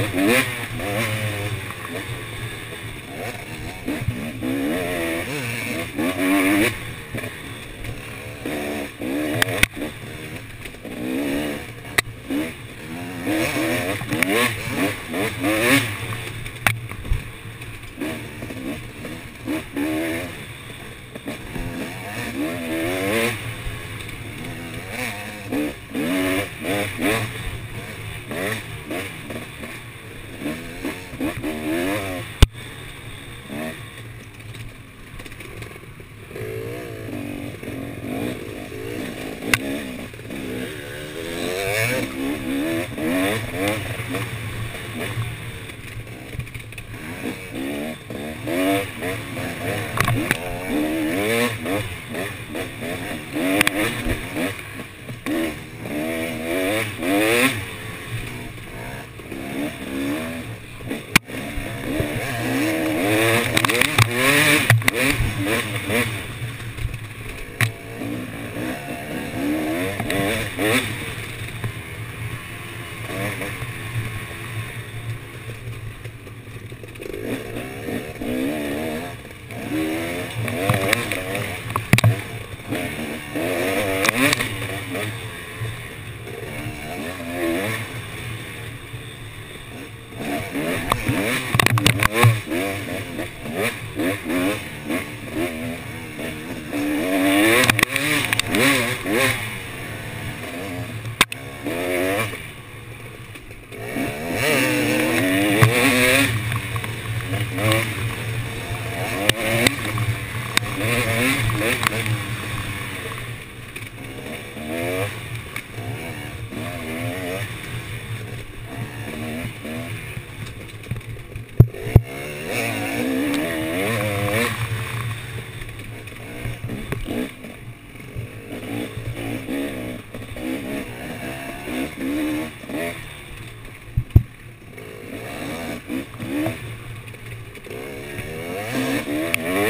Mm-hmm. Mm-hmm.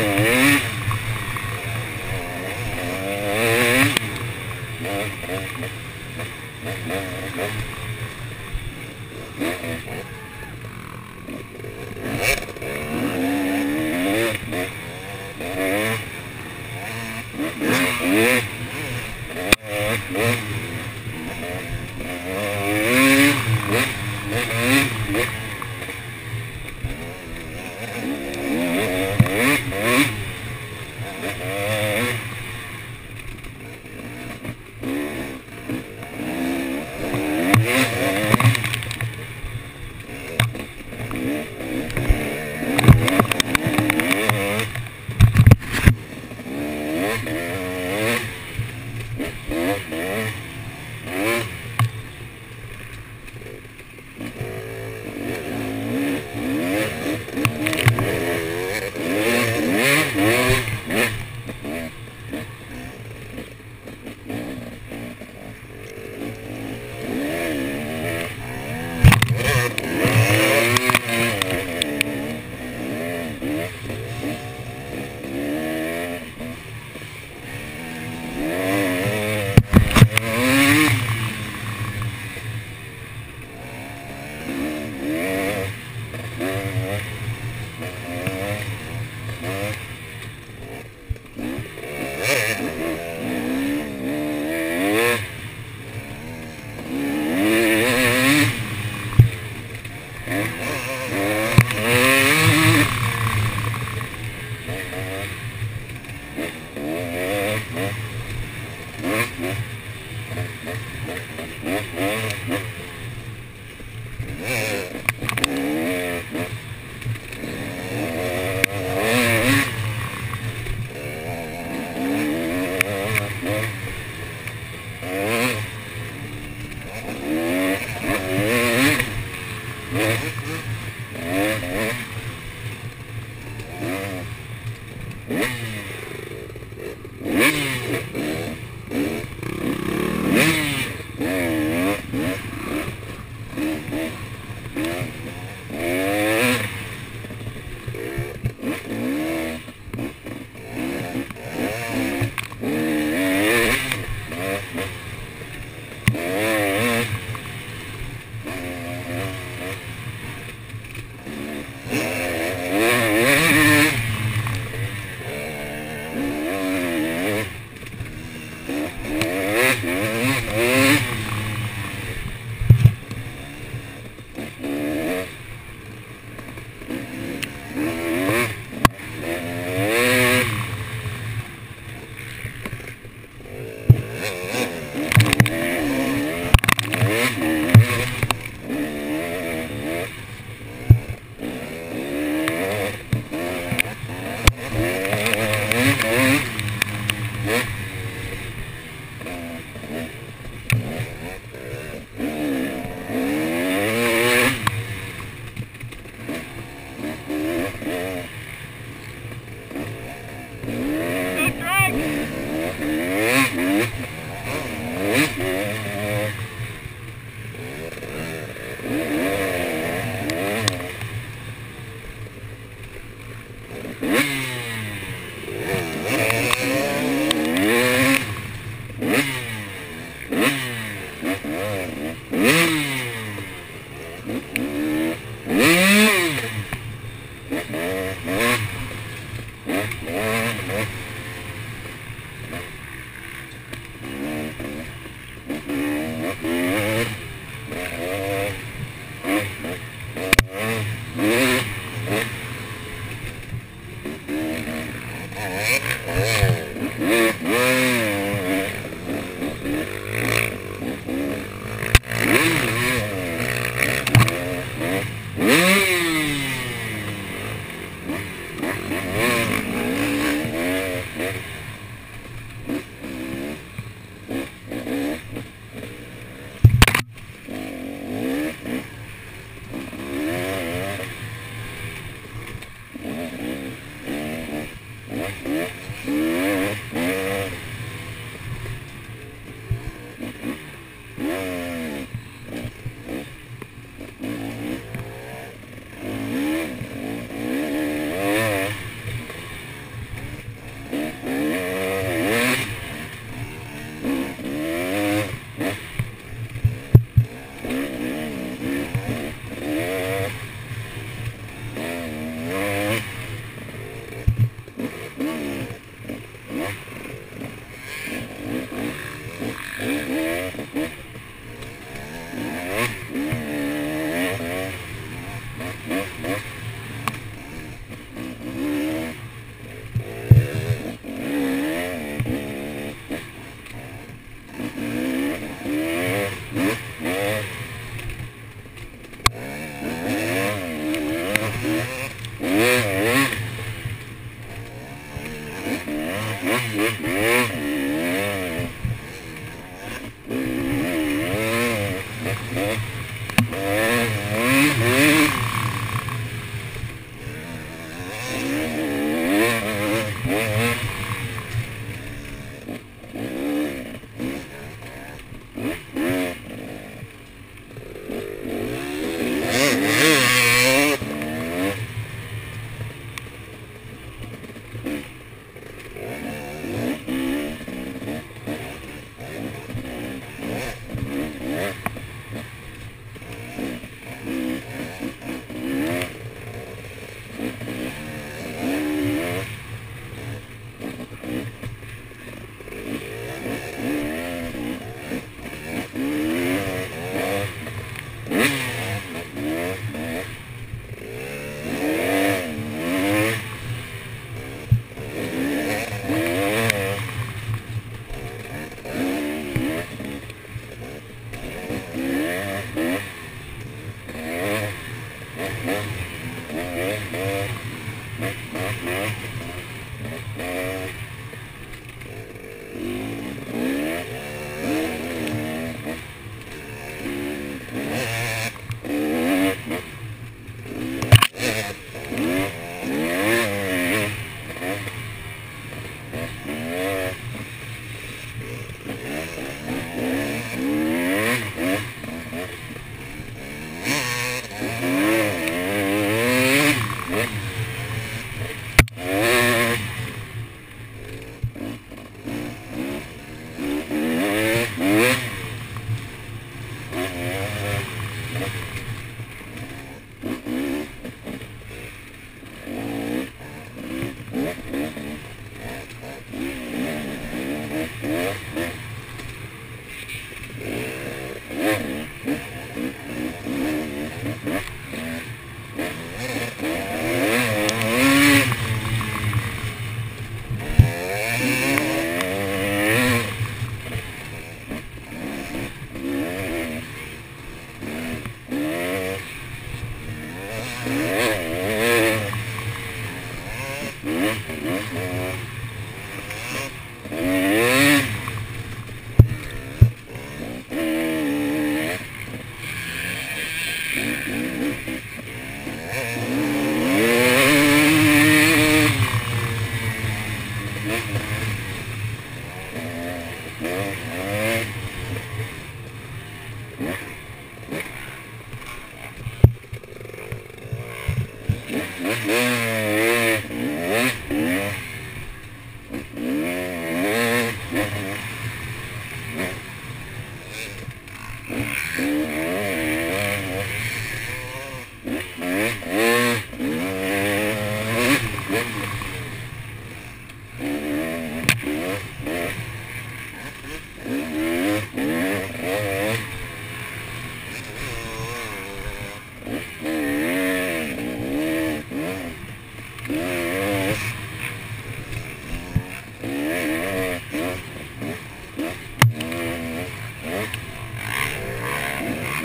Mm-hmm.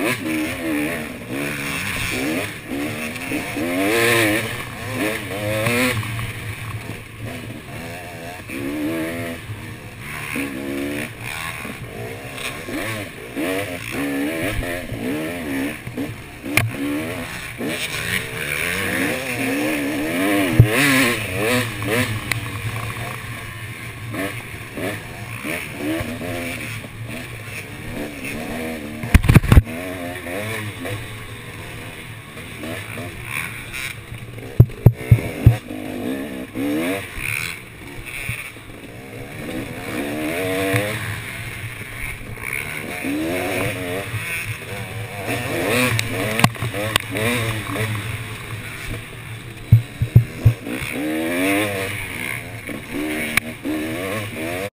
Mm-hmm.